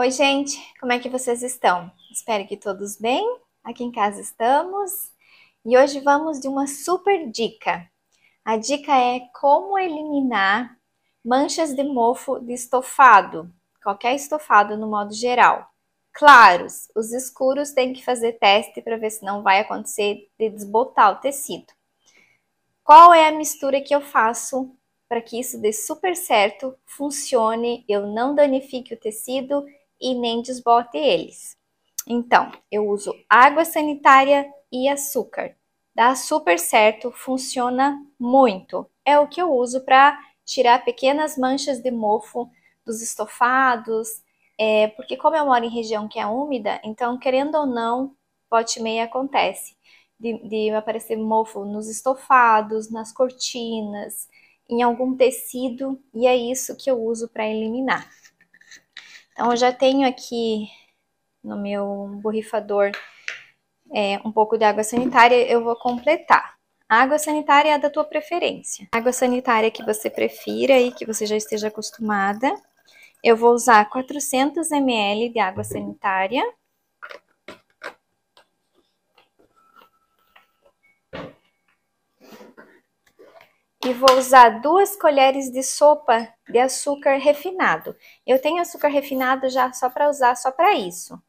Oi, gente, como é que vocês estão? Espero que todos bem. Aqui em casa estamos e hoje vamos de uma super dica. A dica é como eliminar manchas de mofo de estofado, qualquer estofado no modo geral. Claros, os escuros tem que fazer teste para ver se não vai acontecer de desbotar o tecido. Qual é a mistura que eu faço para que isso dê super certo, funcione, eu não danifique o tecido e nem desbote eles. Então, eu uso água sanitária e açúcar. Dá super certo, funciona muito. É o que eu uso para tirar pequenas manchas de mofo dos estofados, é, porque como eu moro em região que é úmida, então querendo ou não, pote meia acontece de, de aparecer mofo nos estofados, nas cortinas, em algum tecido, e é isso que eu uso para eliminar. Então, eu já tenho aqui no meu borrifador é, um pouco de água sanitária, eu vou completar. A água sanitária é da tua preferência. Água sanitária que você prefira e que você já esteja acostumada. Eu vou usar 400 ml de água sanitária. E vou usar duas colheres de sopa de açúcar refinado. Eu tenho açúcar refinado já só para usar só para isso.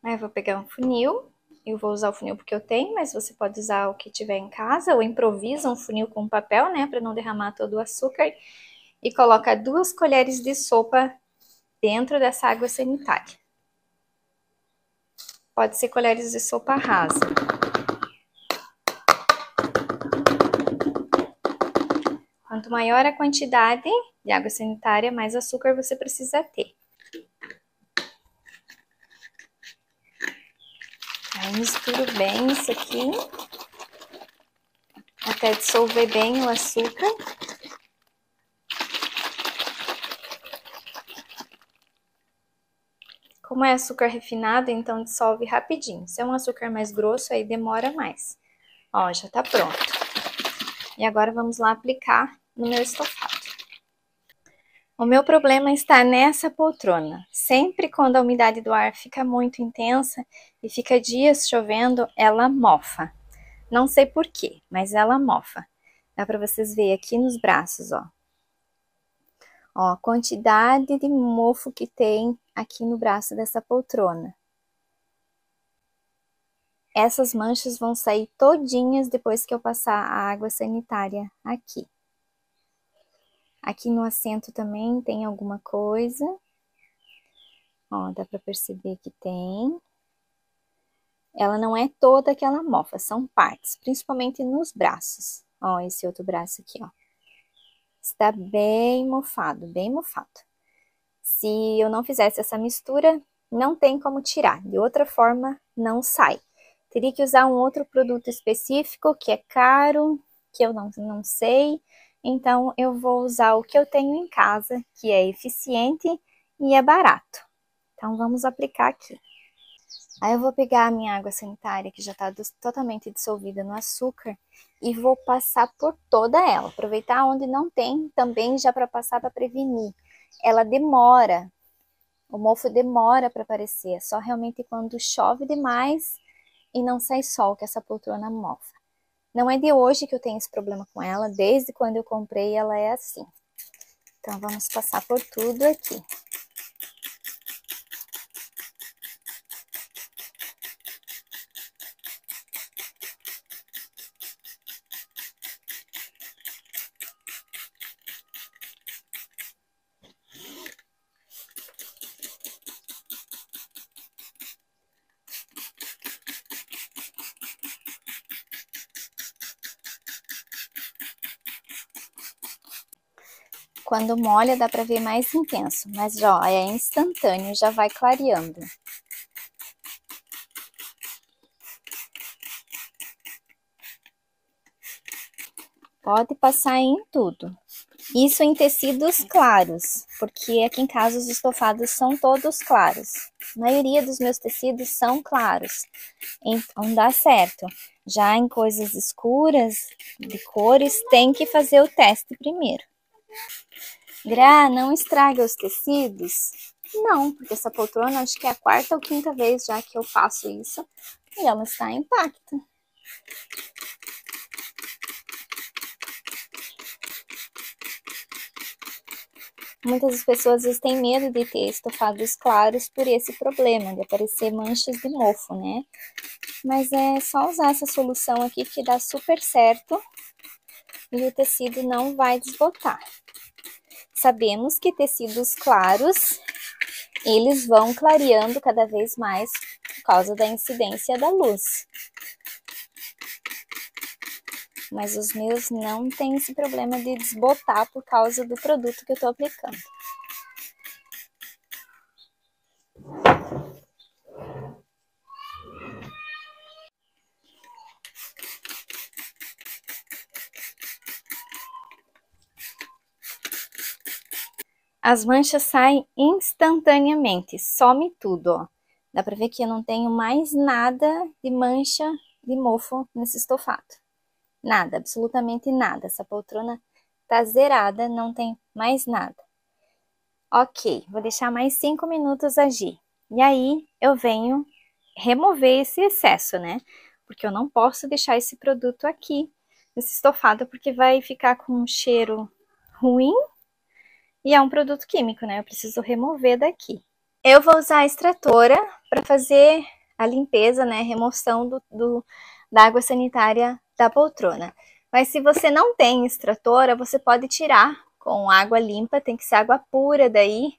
Aí vou pegar um funil, eu vou usar o funil porque eu tenho, mas você pode usar o que tiver em casa ou improvisa um funil com papel, né, para não derramar todo o açúcar. E coloca duas colheres de sopa dentro dessa água sanitária. Pode ser colheres de sopa rasa. Quanto maior a quantidade de água sanitária, mais açúcar você precisa ter. Aí misturo bem isso aqui, até dissolver bem o açúcar. Como é açúcar refinado, então dissolve rapidinho. Se é um açúcar mais grosso, aí demora mais. Ó, já tá pronto. E agora vamos lá aplicar no meu estofado. O meu problema está nessa poltrona. Sempre quando a umidade do ar fica muito intensa e fica dias chovendo, ela mofa. Não sei porquê, mas ela mofa. Dá para vocês verem aqui nos braços, ó. Ó, a quantidade de mofo que tem aqui no braço dessa poltrona. Essas manchas vão sair todinhas depois que eu passar a água sanitária aqui. Aqui no assento também tem alguma coisa. Ó, dá pra perceber que tem. Ela não é toda aquela mofa, são partes, principalmente nos braços. Ó, esse outro braço aqui, ó. Está bem mofado, bem mofado. Se eu não fizesse essa mistura, não tem como tirar. De outra forma, não sai. Teria que usar um outro produto específico, que é caro, que eu não, não sei então, eu vou usar o que eu tenho em casa, que é eficiente e é barato. Então, vamos aplicar aqui. Aí eu vou pegar a minha água sanitária, que já está totalmente dissolvida no açúcar, e vou passar por toda ela. Aproveitar onde não tem também já para passar para prevenir. Ela demora, o mofo demora para aparecer, é só realmente quando chove demais e não sai sol que essa poltrona mofa. Não é de hoje que eu tenho esse problema com ela, desde quando eu comprei ela é assim. Então, vamos passar por tudo aqui. Quando molha dá para ver mais intenso, mas já é instantâneo, já vai clareando. Pode passar em tudo. Isso em tecidos claros, porque aqui em casa os estofados são todos claros. A maioria dos meus tecidos são claros, então dá certo. Já em coisas escuras, de cores, tem que fazer o teste primeiro. Gra, não estraga os tecidos. Não, porque essa poltrona acho que é a quarta ou quinta vez já que eu faço isso e ela está intacta. Muitas pessoas têm medo de ter estofados claros por esse problema, de aparecer manchas de mofo, né? Mas é só usar essa solução aqui que dá super certo e o tecido não vai desbotar. Sabemos que tecidos claros, eles vão clareando cada vez mais por causa da incidência da luz. Mas os meus não tem esse problema de desbotar por causa do produto que eu estou aplicando. As manchas saem instantaneamente, some tudo, ó. Dá pra ver que eu não tenho mais nada de mancha de mofo nesse estofado. Nada, absolutamente nada. Essa poltrona tá zerada, não tem mais nada. Ok, vou deixar mais 5 minutos agir. E aí, eu venho remover esse excesso, né? Porque eu não posso deixar esse produto aqui, esse estofado, porque vai ficar com um cheiro ruim e é um produto químico, né? Eu preciso remover daqui. Eu vou usar a extratora para fazer a limpeza, né? Remoção do, do, da água sanitária da poltrona. Mas se você não tem extratora, você pode tirar com água limpa, tem que ser água pura daí,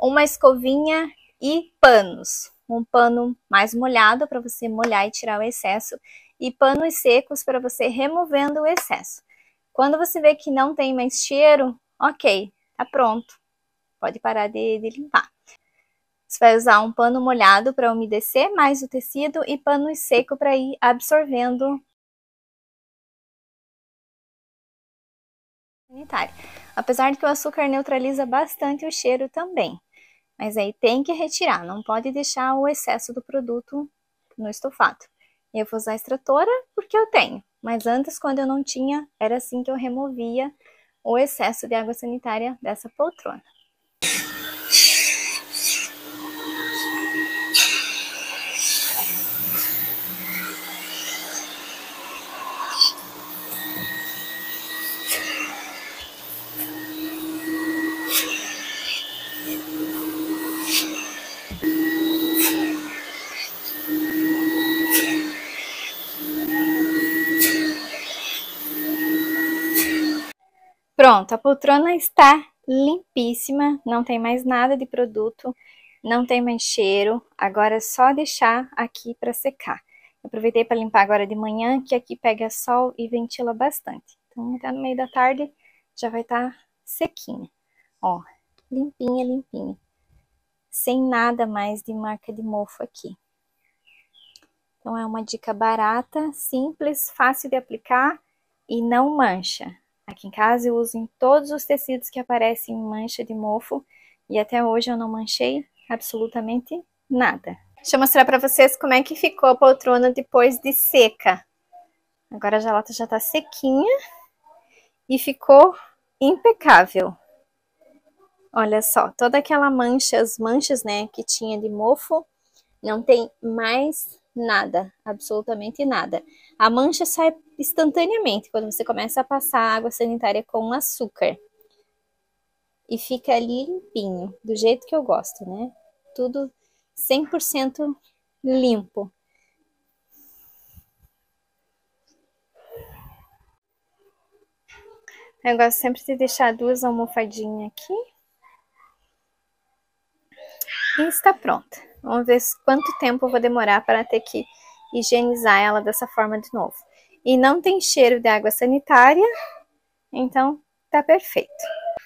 uma escovinha e panos. Um pano mais molhado para você molhar e tirar o excesso e panos secos para você removendo o excesso. Quando você vê que não tem mais cheiro, ok, tá pronto. Pode parar de, de limpar. Você vai usar um pano molhado para umedecer mais o tecido e pano seco para ir absorvendo. Apesar de que o açúcar neutraliza bastante o cheiro também. Mas aí tem que retirar, não pode deixar o excesso do produto no estofado. Eu vou usar a extratora porque eu tenho, mas antes, quando eu não tinha, era assim que eu removia o excesso de água sanitária dessa poltrona. Pronto, a poltrona está limpíssima, não tem mais nada de produto, não tem mais cheiro. Agora é só deixar aqui para secar. aproveitei para limpar agora de manhã, que aqui pega sol e ventila bastante. Então, até no meio da tarde já vai estar tá sequinha. Ó, limpinha, limpinha. Sem nada mais de marca de mofo aqui. Então, é uma dica barata, simples, fácil de aplicar e não mancha. Aqui em casa eu uso em todos os tecidos que aparecem mancha de mofo e até hoje eu não manchei absolutamente nada. Deixa eu mostrar para vocês como é que ficou a poltrona depois de seca. Agora a lata já tá sequinha e ficou impecável. Olha só, toda aquela mancha, as manchas, né, que tinha de mofo, não tem mais nada, absolutamente nada. A mancha sai instantaneamente quando você começa a passar água sanitária com açúcar. E fica ali limpinho, do jeito que eu gosto, né? Tudo 100% limpo. Eu gosto sempre de deixar duas almofadinhas aqui. E está pronta. Vamos ver quanto tempo eu vou demorar para ter que higienizar ela dessa forma de novo. E não tem cheiro de água sanitária, então tá perfeito.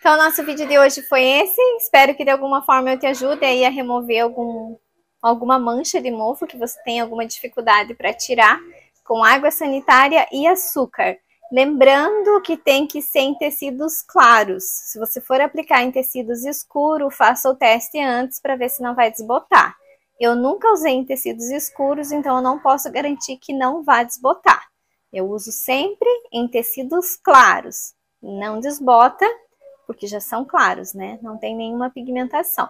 Então, nosso vídeo de hoje foi esse. Espero que de alguma forma eu te ajude aí a remover algum, alguma mancha de mofo que você tem alguma dificuldade para tirar com água sanitária e açúcar. Lembrando que tem que ser em tecidos claros. Se você for aplicar em tecidos escuros, faça o teste antes para ver se não vai desbotar. Eu nunca usei em tecidos escuros, então eu não posso garantir que não vai desbotar. Eu uso sempre em tecidos claros. Não desbota, porque já são claros, né? Não tem nenhuma pigmentação.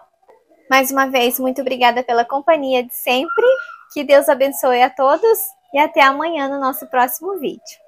Mais uma vez, muito obrigada pela companhia de sempre. Que Deus abençoe a todos e até amanhã no nosso próximo vídeo.